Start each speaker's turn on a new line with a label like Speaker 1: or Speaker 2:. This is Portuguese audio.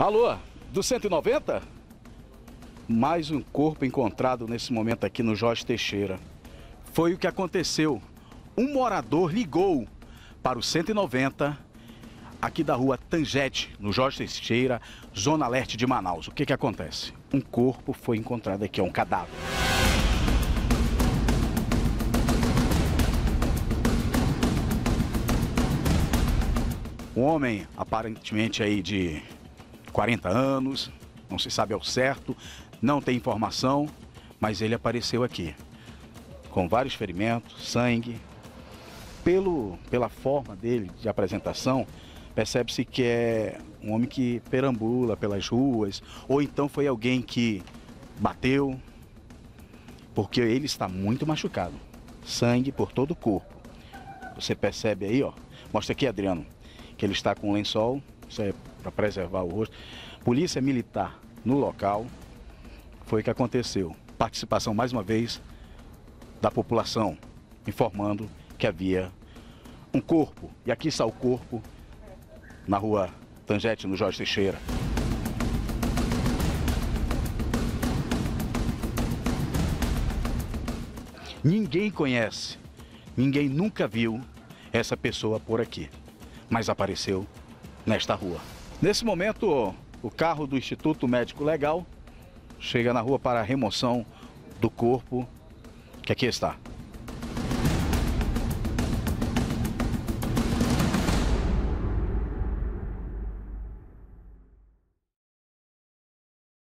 Speaker 1: Alô, do 190? Mais um corpo encontrado nesse momento aqui no Jorge Teixeira. Foi o que aconteceu. Um morador ligou para o 190 aqui da rua Tangete, no Jorge Teixeira, Zona Leste de Manaus. O que, que acontece? Um corpo foi encontrado aqui, é um cadáver. Um homem aparentemente aí de 40 anos, não se sabe ao certo, não tem informação, mas ele apareceu aqui com vários ferimentos, sangue. Pelo, pela forma dele de apresentação, percebe-se que é um homem que perambula pelas ruas, ou então foi alguém que bateu, porque ele está muito machucado. Sangue por todo o corpo. Você percebe aí, ó. Mostra aqui, Adriano, que ele está com um lençol, isso é para preservar o rosto. Polícia militar no local. Foi o que aconteceu. Participação mais uma vez da população, informando que havia um corpo. E aqui está o corpo na rua Tangete, no Jorge Teixeira. Ninguém conhece, ninguém nunca viu essa pessoa por aqui, mas apareceu nesta rua. Nesse momento, o carro do Instituto Médico Legal chega na rua para a remoção do corpo que aqui está.